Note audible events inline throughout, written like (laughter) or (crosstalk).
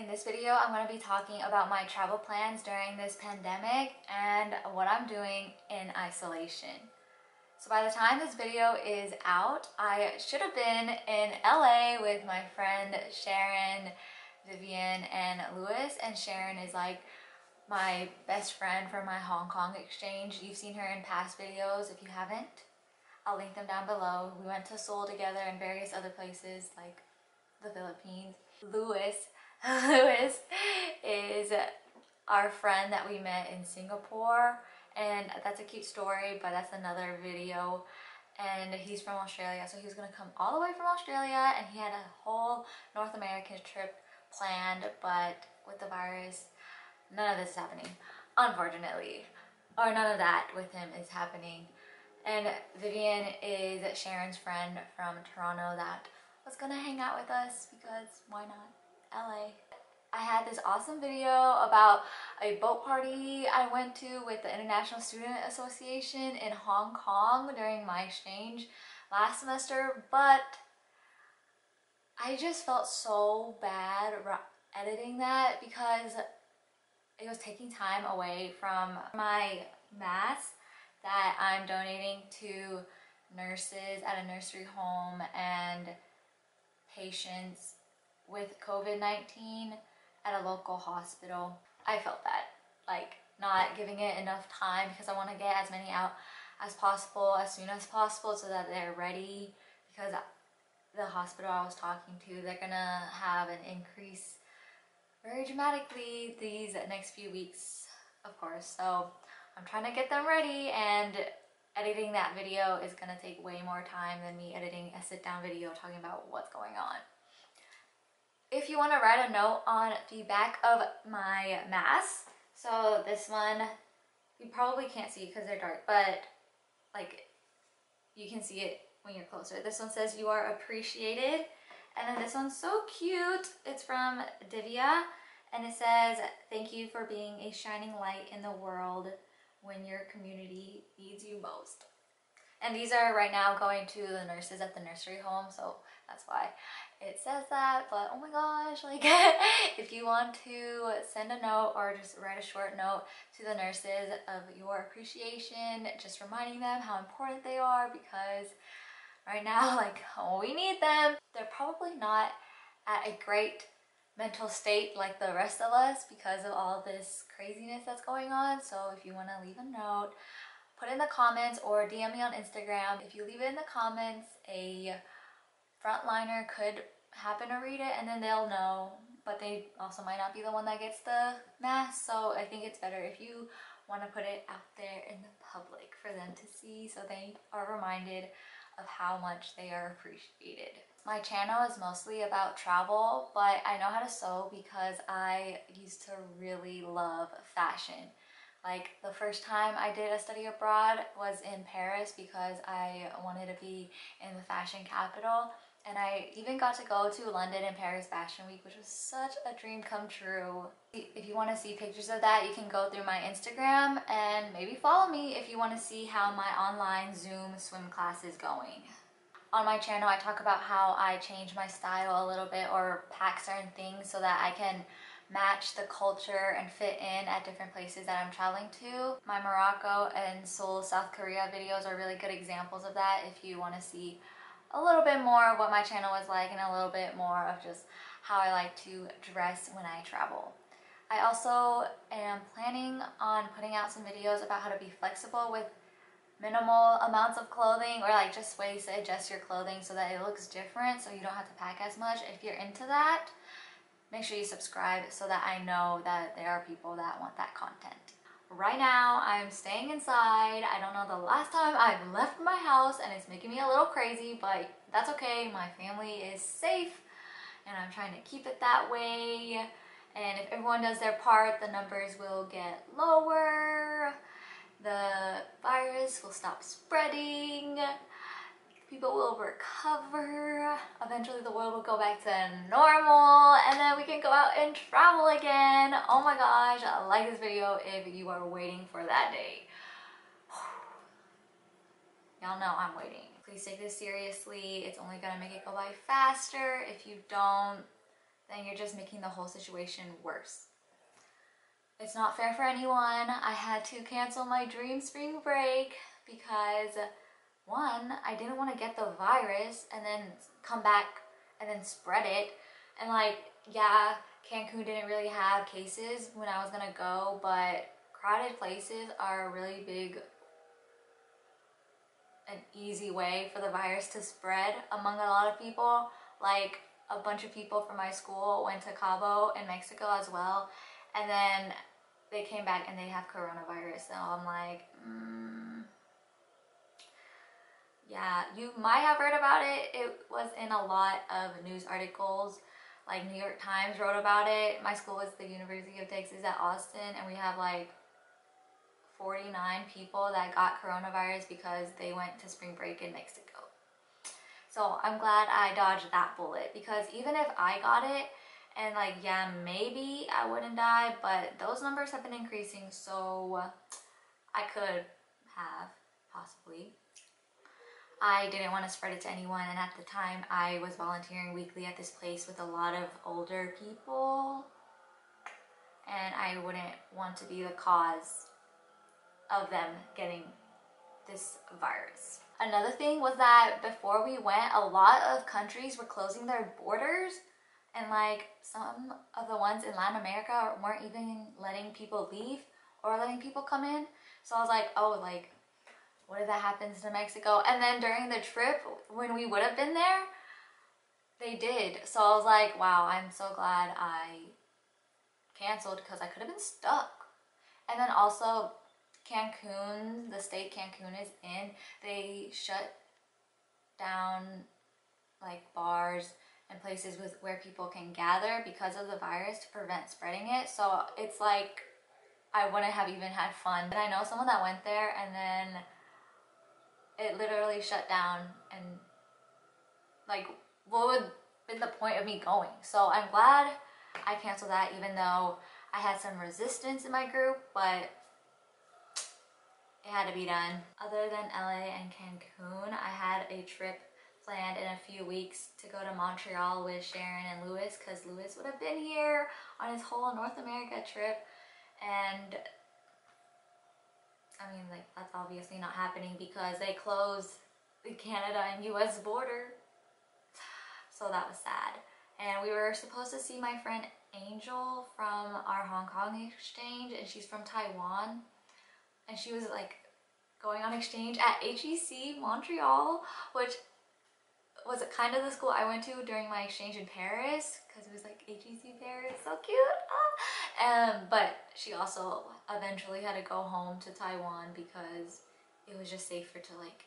In this video, I'm going to be talking about my travel plans during this pandemic and what I'm doing in isolation. So by the time this video is out, I should have been in LA with my friend Sharon, Vivian, and Lewis. And Sharon is like my best friend from my Hong Kong exchange. You've seen her in past videos if you haven't. I'll link them down below. We went to Seoul together and various other places like the Philippines. Lewis, (laughs) Lewis is our friend that we met in Singapore and that's a cute story but that's another video. And he's from Australia so he was gonna come all the way from Australia and he had a whole North American trip planned but with the virus none of this is happening unfortunately. Or none of that with him is happening. And Vivian is Sharon's friend from Toronto that was gonna hang out with us because why not LA I had this awesome video about a boat party I went to with the International Student Association in Hong Kong during my exchange last semester, but I just felt so bad editing that because it was taking time away from my mass that I'm donating to nurses at a nursery home and patients with COVID-19 at a local hospital. I felt that, like not giving it enough time because I want to get as many out as possible as soon as possible so that they're ready because the hospital I was talking to, they're gonna have an increase very dramatically these next few weeks, of course. So I'm trying to get them ready and editing that video is gonna take way more time than me editing a sit down video talking about what's going on. If you want to write a note on the back of my mask, so this one, you probably can't see because they're dark, but like you can see it when you're closer. This one says you are appreciated. And then this one's so cute. It's from Divya and it says, thank you for being a shining light in the world when your community needs you most. And these are right now going to the nurses at the nursery home, so that's why it says that. But oh my gosh, (laughs) like if you want to send a note or just write a short note to the nurses of your appreciation, just reminding them how important they are because right now, (laughs) like oh, we need them. They're probably not at a great mental state like the rest of us because of all this craziness that's going on. So if you want to leave a note, put in the comments or DM me on Instagram. If you leave it in the comments, a frontliner could happen to read it and then they'll know, but they also might not be the one that gets the mask. So I think it's better if you want to put it out there in the public for them to see so they are reminded of how much they are appreciated. My channel is mostly about travel, but I know how to sew because I used to really love fashion. Like the first time I did a study abroad was in Paris because I wanted to be in the fashion capital and I even got to go to London and Paris Fashion Week, which was such a dream come true. If you want to see pictures of that, you can go through my Instagram and maybe follow me if you want to see how my online Zoom swim class is going. On my channel, I talk about how I change my style a little bit or pack certain things so that I can match the culture and fit in at different places that I'm traveling to. My Morocco and Seoul, South Korea videos are really good examples of that if you want to see a little bit more of what my channel is like and a little bit more of just how I like to dress when I travel. I also am planning on putting out some videos about how to be flexible with minimal amounts of clothing or like just ways to adjust your clothing so that it looks different so you don't have to pack as much. If you're into that, make sure you subscribe so that I know that there are people that want that content. Right now, I'm staying inside. I don't know the last time I've left my house and it's making me a little crazy, but that's okay. My family is safe and I'm trying to keep it that way. And if everyone does their part, the numbers will get lower. The virus will stop spreading people will recover eventually the world will go back to normal and then we can go out and travel again oh my gosh like this video if you are waiting for that day (sighs) y'all know i'm waiting please take this seriously it's only gonna make it go by faster if you don't then you're just making the whole situation worse. It's not fair for anyone. I had to cancel my dream spring break because one, I didn't want to get the virus and then come back and then spread it. And like, yeah, Cancun didn't really have cases when I was gonna go, but crowded places are a really big an easy way for the virus to spread among a lot of people. Like a bunch of people from my school went to Cabo in Mexico as well. And then they came back and they have coronavirus. So I'm like, mm, yeah, you might have heard about it. It was in a lot of news articles. Like New York Times wrote about it. My school is the University of Texas at Austin and we have like 49 people that got coronavirus because they went to spring break in Mexico. So I'm glad I dodged that bullet because even if I got it and like, yeah, maybe I wouldn't die, but those numbers have been increasing. So I could have possibly. I didn't want to spread it to anyone. And at the time I was volunteering weekly at this place with a lot of older people. And I wouldn't want to be the cause of them getting this virus. Another thing was that before we went, a lot of countries were closing their borders and like some of the ones in Latin America weren't even letting people leave or letting people come in. So I was like, oh, like, what if that happens to Mexico? And then during the trip, when we would have been there, they did. So I was like, wow, I'm so glad I canceled because I could have been stuck. And then also Cancun, the state Cancun is in, they shut down like bars and places with where people can gather because of the virus to prevent spreading it. So it's like I wouldn't have even had fun. And I know someone that went there and then it literally shut down and like what would been the point of me going? So I'm glad I canceled that even though I had some resistance in my group, but it had to be done. Other than LA and Cancun, I had a trip planned in a few weeks to go to Montreal with Sharon and Lewis because Lewis would have been here on his whole North America trip and I mean like that's obviously not happening because they closed the Canada and US border. (sighs) So that was sad. And we were supposed to see my friend Angel from our Hong Kong exchange and she's from Taiwan. And she was like going on exchange at HEC Montreal, which was kind of the school I went to during my exchange in Paris because it was like HEC Paris, so cute. (laughs) Um, but she also eventually had to go home to Taiwan because it was just safer to like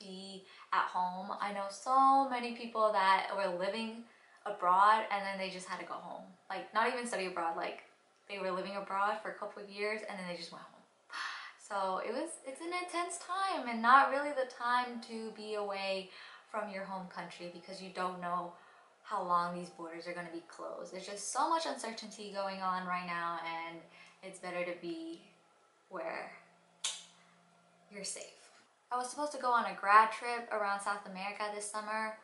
be at home. I know so many people that were living abroad and then they just had to go home. Like not even study abroad, like they were living abroad for a couple of years and then they just went home. (sighs) So it was, it's an intense time and not really the time to be away from your home country because you don't know how long these borders are going to be closed. There's just so much uncertainty going on right now and it's better to be where you're safe. I was supposed to go on a grad trip around South America this summer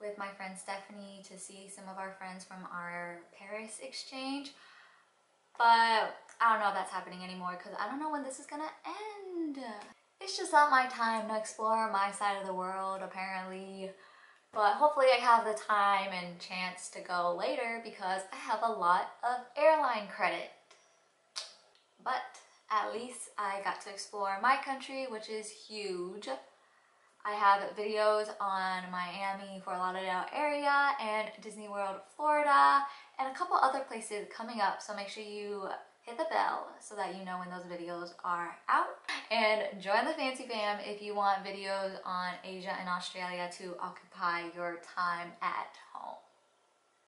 with my friend Stephanie to see some of our friends from our Paris exchange. But I don't know if that's happening anymore because I don't know when this is gonna end. It's just not my time to explore my side of the world apparently. But hopefully I have the time and chance to go later because I have a lot of airline credit. But at least I got to explore my country, which is huge. I have videos on Miami, Fort Lauderdale area and Disney World, Florida and a couple other places coming up. So make sure you hit the bell so that you know when those videos are out. And join the Fancy Pham if you want videos on Asia and Australia to occupy your time at home.